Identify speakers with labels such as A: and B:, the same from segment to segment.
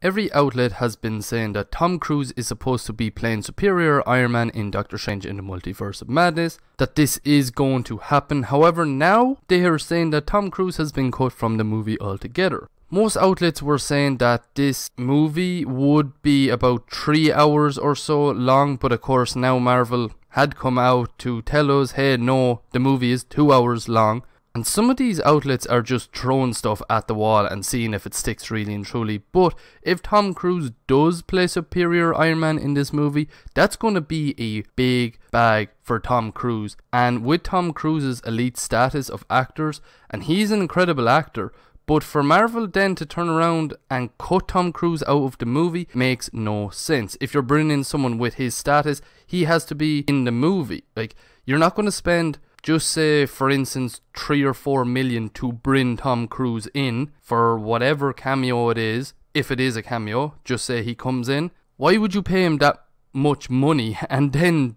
A: Every outlet has been saying that Tom Cruise is supposed to be playing Superior Iron Man in Doctor Strange in the Multiverse of Madness, that this is going to happen. However, now they are saying that Tom Cruise has been cut from the movie altogether. Most outlets were saying that this movie would be about three hours or so long, but of course, now Marvel had come out to tell us hey, no, the movie is two hours long. And some of these outlets are just throwing stuff at the wall and seeing if it sticks really and truly. But if Tom Cruise does play Superior Iron Man in this movie, that's going to be a big bag for Tom Cruise. And with Tom Cruise's elite status of actors, and he's an incredible actor, but for Marvel then to turn around and cut Tom Cruise out of the movie makes no sense. If you're bringing in someone with his status, he has to be in the movie. Like, you're not going to spend just say for instance 3 or 4 million to bring Tom Cruise in for whatever cameo it is if it is a cameo just say he comes in why would you pay him that much money and then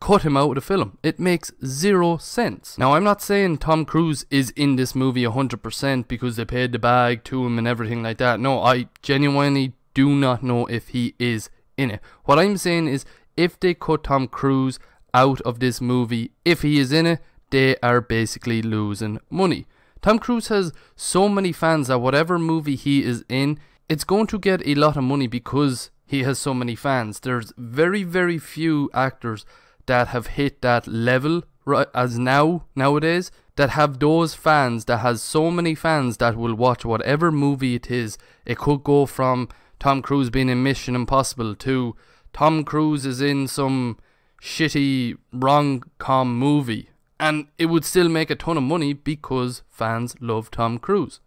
A: cut him out of the film? It makes zero sense. Now I'm not saying Tom Cruise is in this movie 100% because they paid the bag to him and everything like that. No I genuinely do not know if he is in it. What I'm saying is if they cut Tom Cruise out of this movie. If he is in it, they are basically losing money. Tom Cruise has so many fans that whatever movie he is in, it's going to get a lot of money because he has so many fans. There's very, very few actors that have hit that level right as now nowadays that have those fans that has so many fans that will watch whatever movie it is. It could go from Tom Cruise being in Mission Impossible to Tom Cruise is in some shitty rom com movie. And it would still make a ton of money because fans love Tom Cruise.